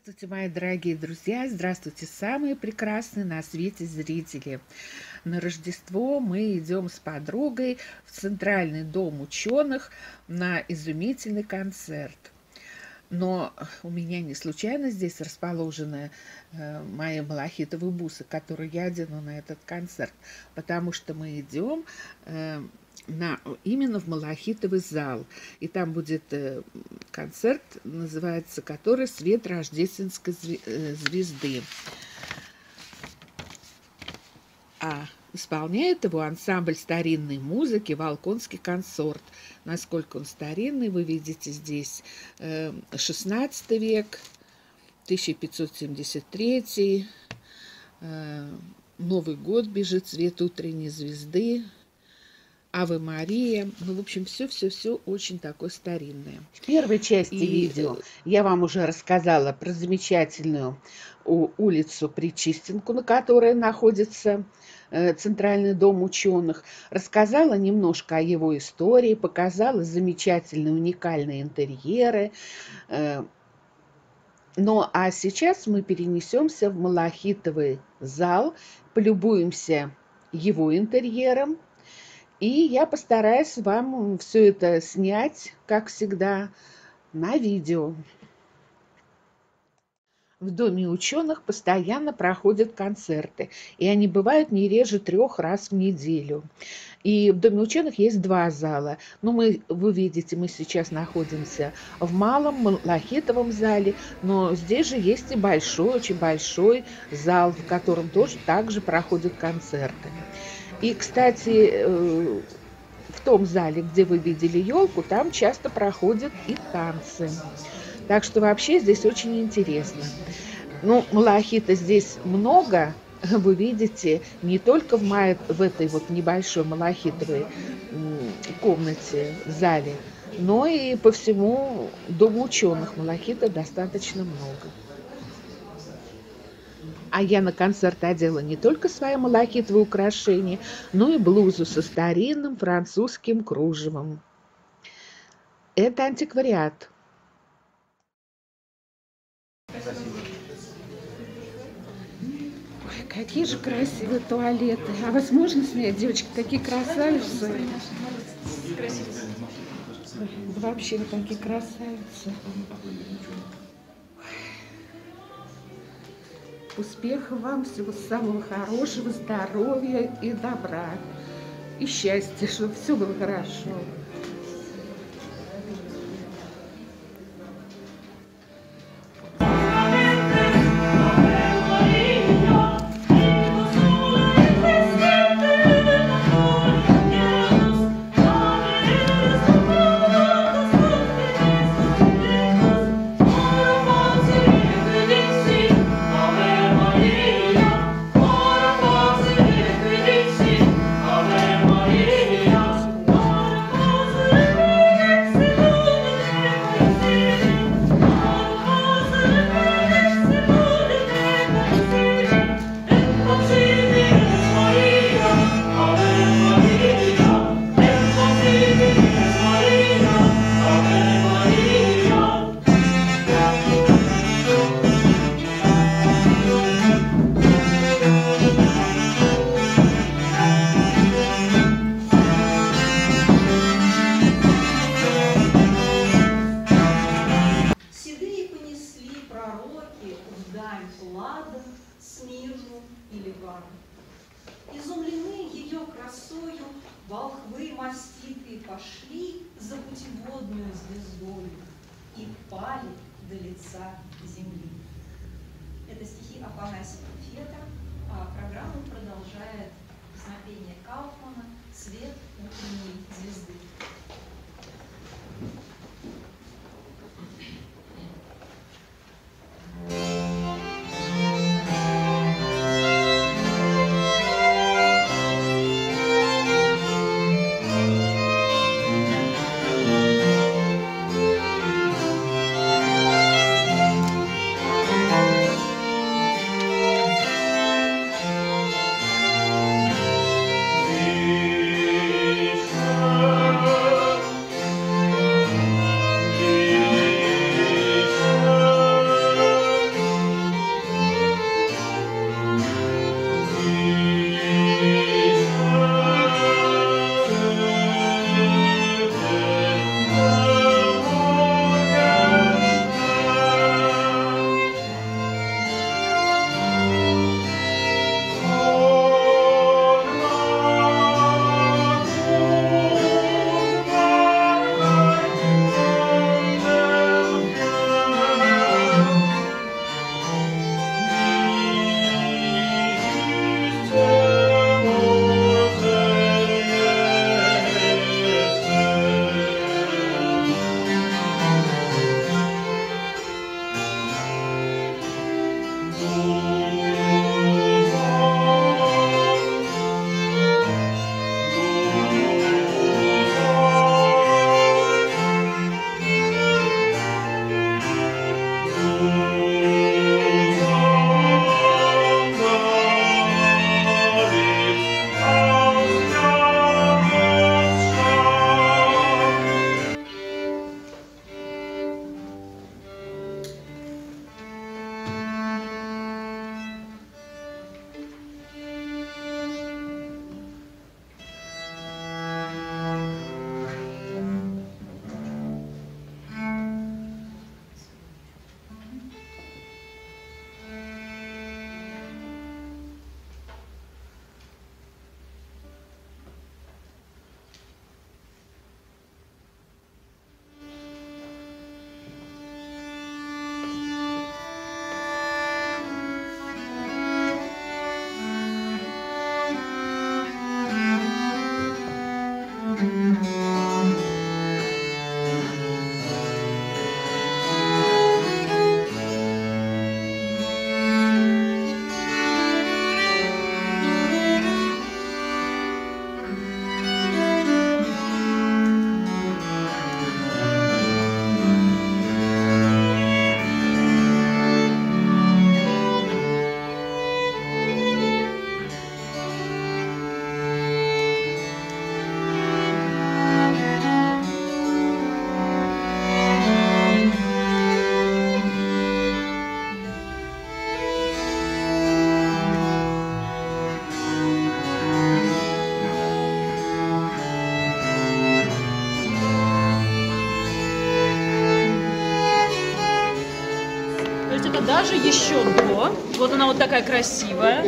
Здравствуйте, мои дорогие друзья! Здравствуйте, самые прекрасные на свете зрители! На Рождество мы идем с подругой в Центральный дом ученых на изумительный концерт. Но у меня не случайно здесь расположены э, мои малахитовые бусы, которые я одену на этот концерт, потому что мы идем э, на, именно в Малахитовый зал. И там будет э, концерт, называется который «Свет рождественской э, звезды». А исполняет его ансамбль старинной музыки «Волконский консорт». Насколько он старинный, вы видите здесь э, 16 век, 1573, э, Новый год бежит, свет утренней звезды, Аве Мария. Ну, в общем, все-все-все очень такое старинное. В первой части и... видео я вам уже рассказала про замечательную улицу Причистинку, на которой находится э, Центральный дом ученых, рассказала немножко о его истории, показала замечательные уникальные интерьеры. Э, ну а сейчас мы перенесемся в Малахитовый зал, полюбуемся его интерьером, и я постараюсь вам все это снять, как всегда, на видео. В Доме ученых постоянно проходят концерты, и они бывают не реже трех раз в неделю. И в Доме ученых есть два зала. Ну, мы, вы видите, мы сейчас находимся в малом Малахитовом зале, но здесь же есть и большой, очень большой зал, в котором тоже также проходят концерты. И, кстати, э, в том зале, где вы видели елку, там часто проходят и танцы. Так что вообще здесь очень интересно. Ну, малахита здесь много, вы видите, не только в, мае, в этой вот небольшой малахитовой комнате, зале, но и по всему дому ученых малахита достаточно много. А я на концерт одела не только свои малахитовые украшения, но и блузу со старинным французским кружевом. Это антиквариат. Ой, какие же красивые туалеты. А вас можно снять, девочки? Такие красавицы. Вообще, вы такие красавицы. Успехов вам, всего самого хорошего, здоровья и добра. И счастья, чтобы все было хорошо. Пошли за путеводную звездой и пали до лица земли. Это стихи Афанасия Фета, а программу продолжает песнопение Кауфмана «Свет утренней звезды». Это даже еще до. Вот она вот такая красивая.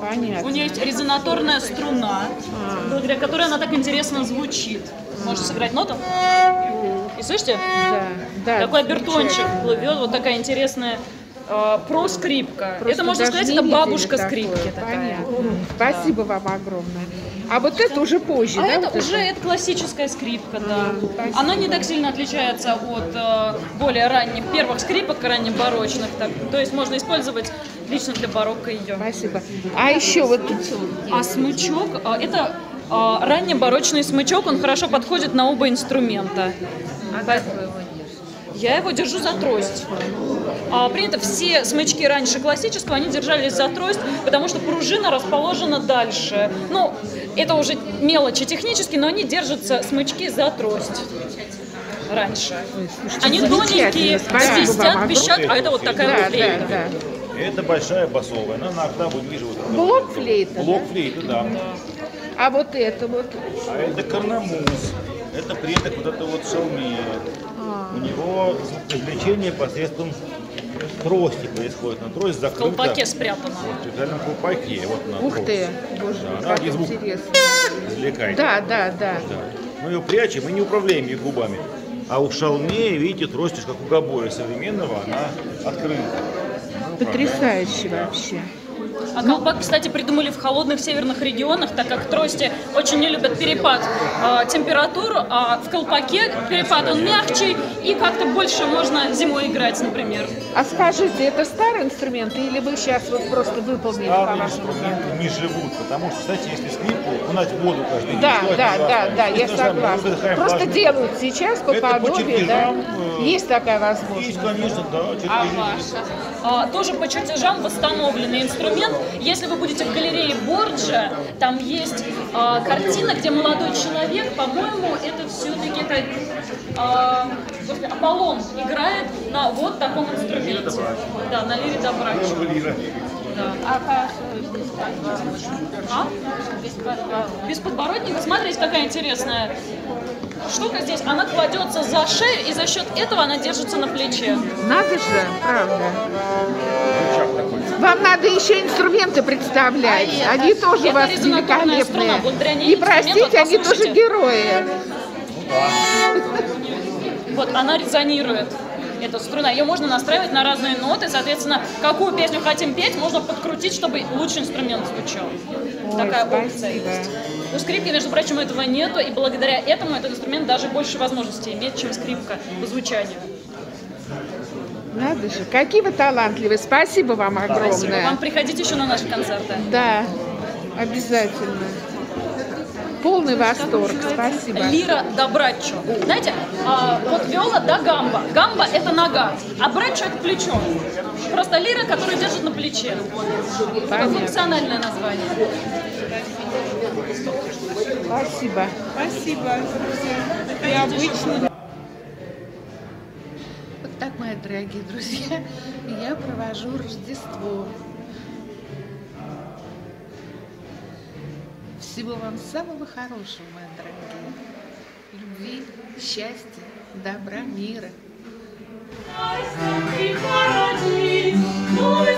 Понятно. У нее есть резонаторная струна, благодаря которой она так интересно звучит. Можете сыграть ноту? И слышите? Да, да. Такой обертончик плывет, вот такая интересная э, про-скрипка. Просто это, можно сказать, это бабушка такое. скрипки такая. Понятно. Спасибо вам огромное. А вот это уже позже, А да? это вот уже это классическая скрипка, да. спасибо. Она не так сильно отличается от э, более ранних первых скрипок, ранних барочных. Так, то есть можно использовать лично для барокко ее. Спасибо. А еще вот А смычок э, это э, ранний барочный смычок, он хорошо подходит на оба инструмента. Я его держу за трость. А, принято все смычки раньше классического, они держались за трость, потому что пружина расположена дальше. Ну, это уже мелочи технические, но они держатся смычки за трость раньше. Они тоненькие, свистят, пищат, а это вот такая да, вот флейта. да. Это большая басовая, она на октаву ниже. Вот этого. Блок-флейта, да? Блок-флейта, да. А вот это вот. А это корнамус, это предок вот это вот шалмея. У него извлечение посредством трости происходит. На трость В закрыта. колпаке спрятано. В специальном колпаке. Вот на Ух ты, боже, Да, как она звук. интересно. Извлекает. Да, да, да. Да. Мы ее прячем и не управляем ее губами. А у шалмея, видите, трость, как у гобоя современного, она открыта. Управляем. Потрясающе вообще. А колпак, кстати, придумали в холодных северных регионах, так как трости очень не любят перепад э, температур, а в колпаке перепад он мягче и как-то больше можно зимой играть, например. А скажите, это старые инструменты или вы сейчас вот просто выполнили по Старые вашему инструменты не живут, потому что, кстати, если скрипку окунать в воду каждый день, Да, да, да, важно. да, я согласна. Просто влажный делают сейчас по Это по да? э, Есть такая Есть, возможность. конечно, да. А есть. ваша? А, тоже по чертежам восстановленный инструмент. Если вы будете в галерее Борджа, там есть а, картина, где молодой человек, по-моему, это все-таки это, а, господи, Аполлон играет на вот таком инструменте. Да, на лире Добрачу. Лира. А? Без подбородника. Смотрите, какая интересная штука здесь. Она кладется за шею, и за счет этого она держится на плече. Надо же, правда. Вам надо еще инструменты представлять. А это? Они тоже у вас великолепные. Инструмент, простите, они тоже герои. Вот она резонирует. Эта струна. Ее можно настраивать на разные ноты. Соответственно, какую песню хотим петь, можно подкрутить, чтобы лучше инструмент звучал. Такая опция есть. У скрипки, между прочим, этого нету, и благодаря этому этот инструмент даже больше возможностей имеет, чем скрипка по звучанию. Надо же, какие вы талантливые. Спасибо вам Спасибо. огромное. Вам приходить еще на наши концерты. Да, обязательно. Полный восторг. Спасибо. Лира да браччо. Знаете, а, вот виола да гамба. Гамба это нога, а браччо это плечо. Просто лира, которую держит на плече. Это Понятно. функциональное название. Спасибо. Спасибо. Необычно. Вот Итак, мои дорогие друзья, я провожу Рождество. Всего вам самого хорошего, мои дорогие. Любви, счастья, добра, мира. Мой